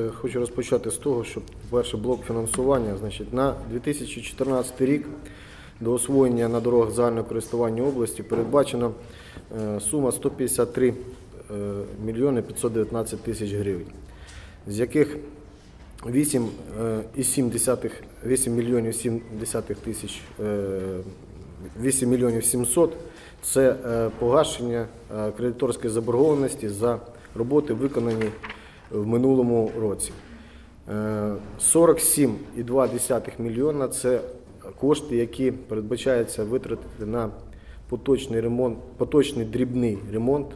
Е, Хочу розпочати з того, що перший блок фінансування, значить, на 2014 рік до освоєння на дорогах загального користування області передбачена е, сума 153 е, мільйони 519 тисяч гривень, з яких 8,7 8 мільйонів 7 десятих тисяч е, 8 мільйонів 700 – це погашення кредиторської заборгованості за роботи, виконані в минулому році. Е, 47,2 мільйона – це кошти, які передбачається витратити на поточний ремонт, поточний дрібний ремонт,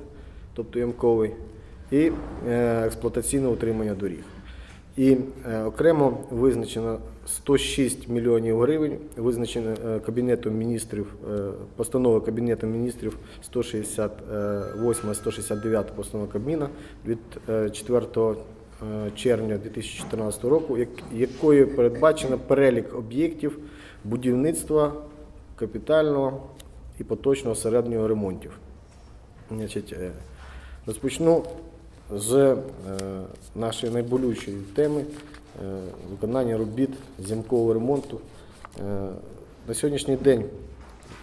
тобто ямковий, і е, експлуатаційне утримання доріг. І е, окремо визначено 106 мільйонів гривень, визначено е, Кабінетом міністрів, е, постанова Кабінету міністрів 168-169 постанова Кабміна від е, 4 е, червня 2014 року, як- якою передбачено перелік об'єктів будівництва капітального і поточного середнього ремонтів. Значить, розпочну з нашої найболючої теми виконання робіт зімкового ремонту. Е, на сьогоднішній день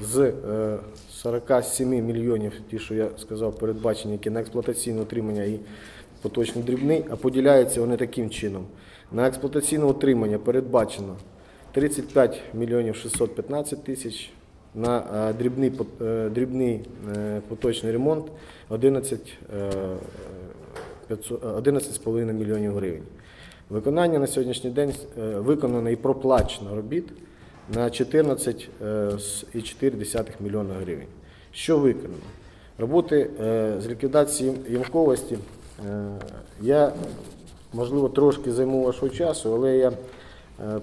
з е, 47 мільйонів, ті, що я сказав, передбачені, які на експлуатаційне утримання і поточний дрібний, а поділяються вони таким чином. На експлуатаційне утримання передбачено 35 мільйонів 615 тисяч, на е, дрібний, е, дрібний е, поточний ремонт 11, е, 500 е, 11,5 мільйонів гривень. Виконання на сьогоднішній день е, виконано і проплачено робіт на 14,4 мільйона гривень. Що виконано? Роботи е, з ліквідації ямковості е, я, можливо, трошки займу вашого часу, але я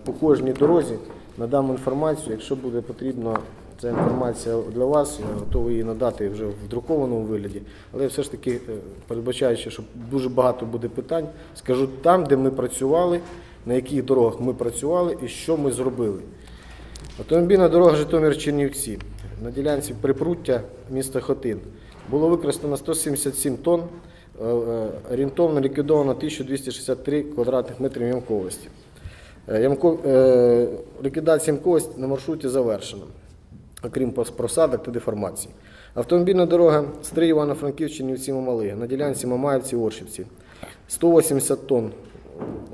по кожній дорозі надам інформацію. Якщо буде потрібно ця інформація для вас, я готовий її надати вже в друкованому вигляді. Але все ж таки, е, передбачаючи, що дуже багато буде питань, скажу там, де ми працювали, на яких дорогах ми працювали і що ми зробили. Автомобільна дорога Житомир-Чернівці на ділянці припруття міста Хотин було використано 177 тонн, е, е, орієнтовно ліквідовано 1263 квадратних метрів ямковості. Ямко- Ліквідація ямковості на маршруті завершена, окрім просадок та деформацій. Автомобільна дорога Стрий Івано-Франківськ, Чернівці, Мамалига на ділянці Мамаївці, Оршівці. 180 тонн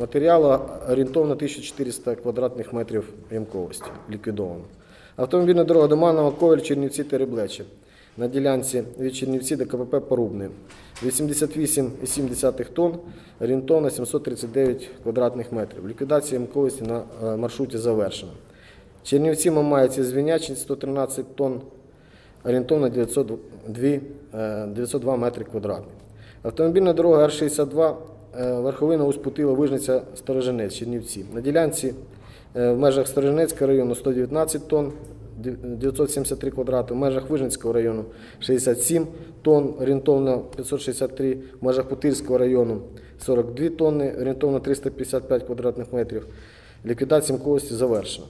матеріалу орієнтовно 1400 квадратних метрів ямковості ліквідовано. Автомобільна дорога до Манова, Ковель, Чернівці, Тереблече. На ділянці від Чернівці до КПП Порубне. 88,7 тонн, орієнтовно 739 квадратних метрів. Ліквідація ямковості на е, маршруті завершена. Чернівці Мамаївці, Звінячень 113 тонн, орієнтовно 902, е, 902 метри квадратні. Автомобільна дорога Р-62, е, верховина Успутила, Вижниця, Сторожинець, Чернівці. На ділянці е, в межах Сторожинецького району 119 тонн, 973 квадрати, в межах Вижницького району 67 тонн, орієнтовно 563, в межах Путильського району 42 тонни, орієнтовно 355 квадратних метрів. Ліквідація мковості завершена.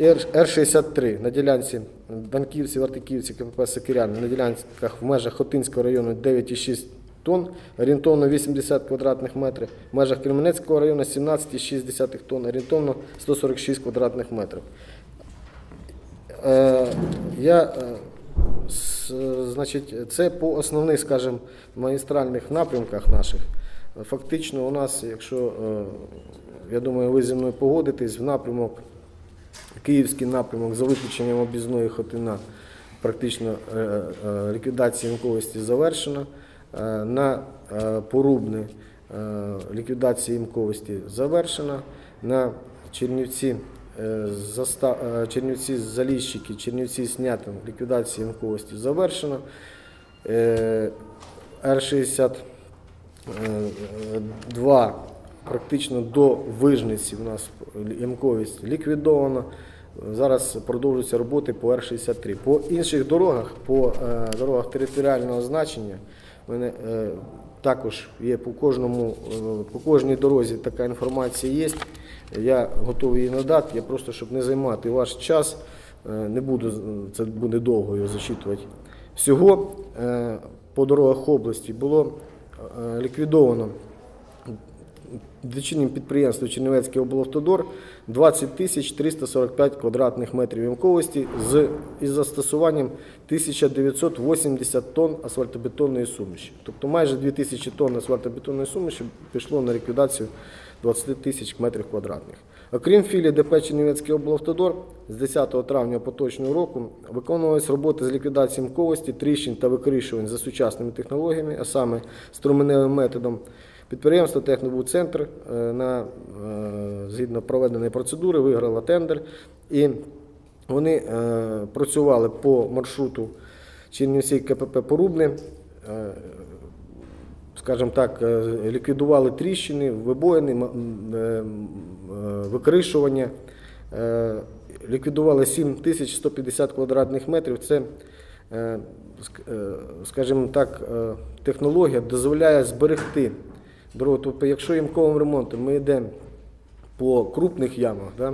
Р- Р-63 на ділянці Данківці, Вартиківці, КПП Сокиряни, на ділянках в межах Хотинського району 9,6 тонн, орієнтовно 80 квадратних метрів, в межах Кременецького району 17,6 тонн, орієнтовно 146 квадратних метрів. Е, я, е, значить, це по основних, скажімо, магістральних напрямках наших. Фактично, у нас, якщо е, я думаю, ви зі мною погодитесь, в напрямок Київський напрямок за виключенням об'їзної хотина практично е, е, ліквідація ямковості завершена. Е, На Порубне ліквідація ямковості завершена. На Чернівці Чернівці Заліщики, Чернівці Снятин ліквідація ямковості завершена. Е, Р-60 Е, Два практично до вижниці у нас ямковість ліквідована. Зараз продовжуються роботи по Р-63. По інших дорогах, по е, дорогах територіального значення, мене е, також є по кожному, е, по кожній дорозі така інформація є. Я готовий її надати. Я просто, щоб не займати ваш час, не буду, це буде довго його зачитувати. Всього по дорогах області було ліквідовано дочірнім підприємству Чернівецький облавтодор 20 тисяч 345 квадратних метрів ямковості з із застосуванням 1980 тонн асфальтобетонної суміші. Тобто майже 2000 тонн асфальтобетонної суміші пішло на ліквідацію 20 тисяч метрів квадратних. Окрім філії ДП Чернівецький облавтодор, з 10 травня поточного року виконувалися роботи з ліквідації мковості, тріщин та викришувань за сучасними технологіями, а саме струменевим методом. Підприємство Технобудцентр е, на, е, згідно проведеної процедури виграло тендер і вони е, працювали по маршруту Чернівці КПП Порубне. Скажімо так, ліквідували тріщини, вибоїни, викришування, ліквідували 7150 квадратних метрів. Це, ск- скажімо так, технологія дозволяє зберегти дорогу. Тобто, якщо ямковим ремонтом ми йдемо по крупних ямах, да,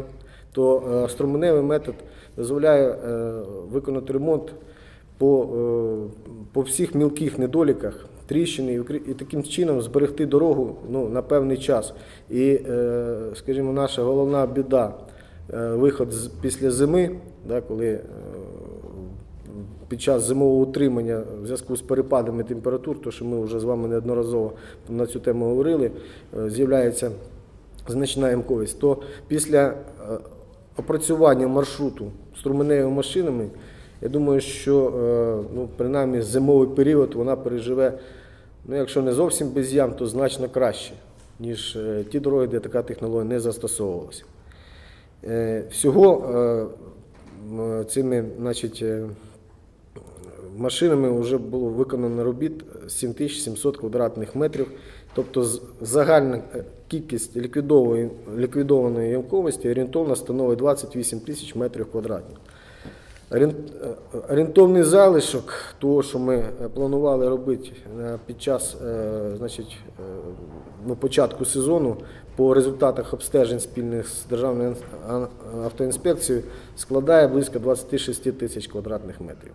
то е, струменевий метод дозволяє е, виконати ремонт по, е, по всіх мілких недоліках, тріщини, і таким чином зберегти дорогу ну, на певний час. І, е, скажімо, наша головна біда е, виход після зими, да, коли е, під час зимового утримання в зв'язку з перепадами температур, то що ми вже з вами неодноразово на цю тему говорили, е, з'являється значна ямковість, то після е, опрацювання маршруту струменевими машинами, я думаю, що е, ну, принаймні зимовий період вона переживе, ну, якщо не зовсім без ям, то значно краще, ніж ті дороги, де така технологія не застосовувалася. Всього цими значить, машинами вже було виконано робіт 7700 квадратних метрів. Тобто загальна е, кількість ліквідованої, ямковості орієнтовно становить 28 тисяч метрів квадратних. Е, Орієнтовний залишок того, що ми е, планували робити під час значить, ну, початку сезону по результатах обстежень спільних з Державною автоінспекцією, складає близько 26 тисяч квадратних метрів.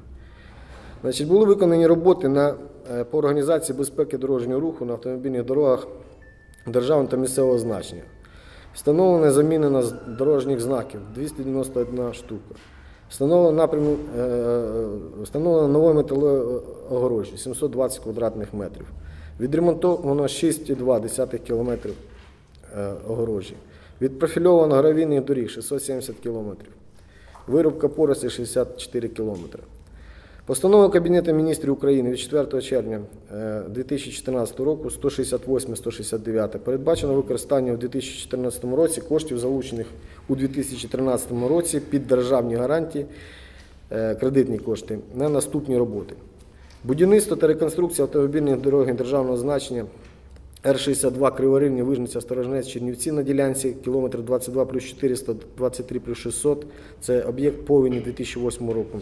Значить, були виконані роботи на, е, по організації безпеки дорожнього руху на автомобільних дорогах державного та місцевого значення. Встановлено замінено з дорожніх знаків 291 штука. Встановлено напряму, е, е, встановлено нове металове огорожі 720 квадратних метрів. Відремонтовано 6,2 кілометрів е, огорожі. Відпрофільовано гравійних доріг 670 кілометрів. Вирубка порослі 64 кілометри. Постанова Кабінету міністрів України від 4 червня е, 2014 року 168-169 передбачено використання у 2014 році коштів, залучених у 2013 році під державні гарантії, е, кредитні кошти на наступні роботи. Будівництво та реконструкція автомобільних дороги державного значення Р-62 Криворівня, Вижниця, Сторожнець, Чернівці на ділянці, кілометр 22 плюс 400, 23 плюс 600. Це об'єкт повені 2008 року.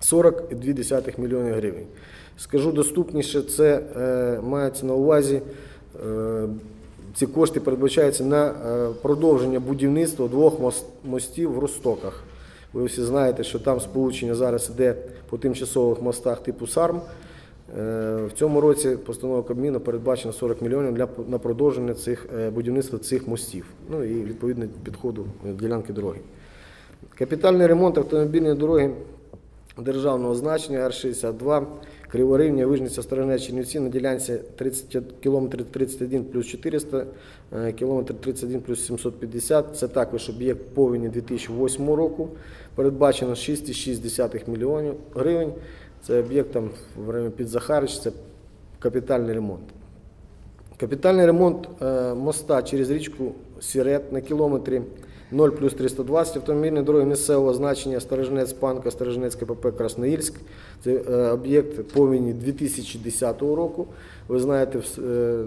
40,2 мільйони гривень. Скажу доступніше, це е, мається на увазі. Е, ці кошти передбачаються на е, продовження будівництва двох мос- мостів в Ростоках. Ви всі знаєте, що там сполучення зараз іде по тимчасових мостах типу САРМ. Е, В цьому році постанова Кабміну передбачено 40 мільйонів для на продовження цих е, будівництва цих мостів. Ну і відповідно підходу ділянки дороги. Капітальний ремонт автомобільної дороги державного значення Р-62, Криворівня, Вижниця, Сторона Чернівці на ділянці 30 км 31 плюс 400, е, км 31 плюс 750. Це також об'єкт повені 2008 року. Передбачено 6,6 мільйонів гривень. Це об'єкт там в районі під Захарич, це капітальний ремонт. Капітальний ремонт е, моста через річку Сірет на кілометрі 0 плюс 320 автомобільної дороги місцевого значення Сторожнець Панка, Сторожнець КПП Красноїльськ. Це е, об'єкт повені 2010 року. Ви знаєте, е, е,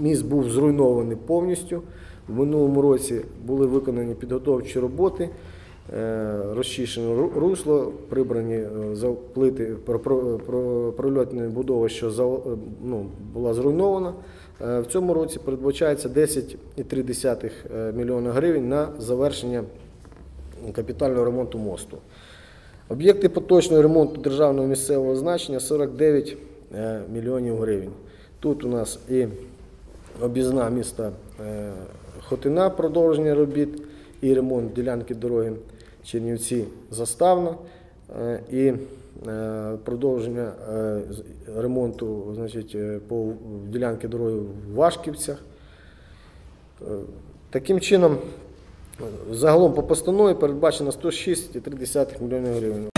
міст був зруйнований повністю. В минулому році були виконані підготовчі роботи. Розчищено русло, прибрані плити про- про- про- прольотної будови, що ну, була зруйнована. Е, В цьому році передбачається 10,3 е, мільйона гривень на завершення капітального ремонту мосту. Об'єкти поточного ремонту державного місцевого значення 49 е, мільйонів гривень. Тут у нас і об'їзна міста Хотина, продовження робіт і ремонт ділянки дороги Чернівці Заставна е, і е, продовження е, ремонту значить, е, по ділянки дороги в Вашківцях. Е, Таким чином, е, загалом по постанові передбачено 106,3 млн гривень.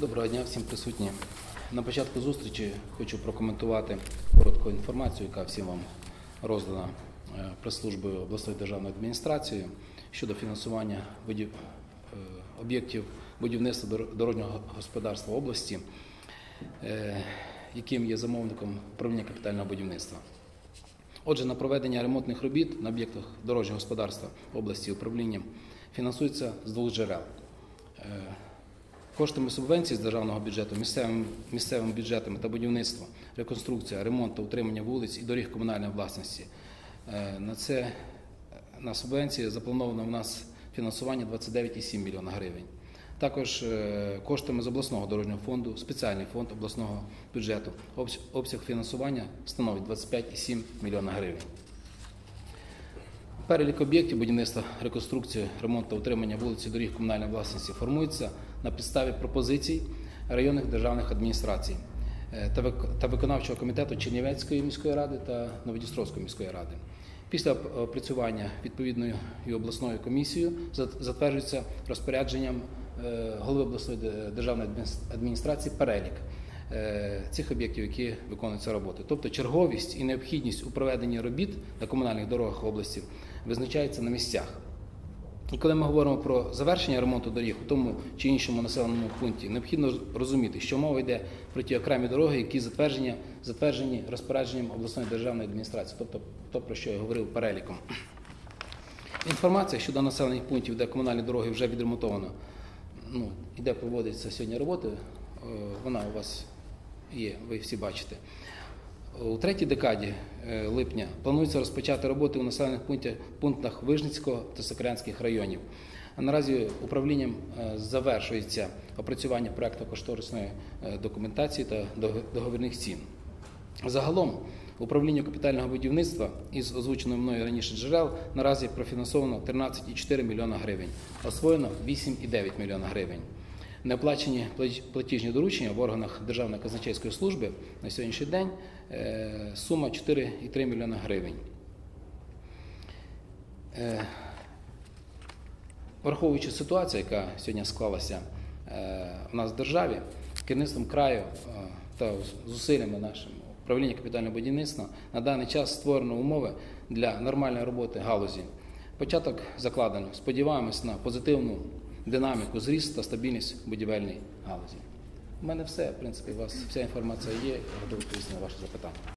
Доброго дня всім присутнім. На початку зустрічі хочу прокоментувати коротку інформацію, яка всім вам роздана е, прес-службою обласної державної адміністрації щодо фінансування е, об'єктів будівництва дорожнього господарства області, е, яким є замовником управління капітального будівництва. Отже, на проведення ремонтних робіт на об'єктах дорожнього господарства області управлінням фінансується з двох джерел. Коштами субвенцій з державного бюджету, місцевим, місцевими бюджетами та будівництво, реконструкція, ремонт та утримання вулиць і доріг комунальної власності. Е, На це е, на субвенції заплановано в нас фінансування 29,7 мільйона гривень. Також е, коштами з обласного дорожнього фонду, спеціальний фонд обласного бюджету. Обсяг фінансування становить 25,7 мільйона гривень. Перелік об'єктів будівництва, реконструкції, ремонту та утримання вулиці доріг комунальної власності формується на підставі пропозицій районних державних адміністрацій е, та вик- виконавчого комітету Чернівецької міської ради та Новодністровської міської ради. Після опрацювання відповідною обласною комісією затверджується розпорядженням е, голови обласної державної адміністрації перелік е, цих об'єктів, які виконуються роботи. Тобто черговість і необхідність у проведенні робіт на комунальних дорогах області визначається на місцях. І коли ми говоримо про завершення ремонту доріг у тому чи іншому населеному пункті, необхідно розуміти, що мова йде про ті окремі дороги, які затверджені, затверджені розпорядженням обласної державної адміністрації, тобто то, про що я говорив переліком. Інформація щодо населених пунктів, де комунальні дороги вже відремонтовано, ну, і де проводяться сьогодні роботи, е, вона у вас є, ви всі бачите. У третій декаді е, липня планується розпочати роботи у населених пунктах, Вижницького та Сокирянських районів. А наразі управлінням е, завершується опрацювання проекту кошторисної е, документації та договірних цін. Загалом управлінню капітального будівництва із озвученої мною раніше джерел наразі профінансовано 13,4 мільйона гривень, освоєно 8,9 мільйона гривень. Неоплачені платіжні доручення в органах Державної казначейської служби на сьогоднішній день е, сума 4,3 мільйона гривень. Е, Враховуючи ситуацію, яка сьогодні склалася е, в нас в державі, керівництвом краю та зусиллями нашим управління капітального будівництва на даний час створено умови для нормальної роботи галузі. Початок закладено. Сподіваємось на позитивну динаміку, зріст та стабільність в будівельній галузі. У мене все, в принципі, у вас вся інформація є. Готовий відповісти на ваші запитання.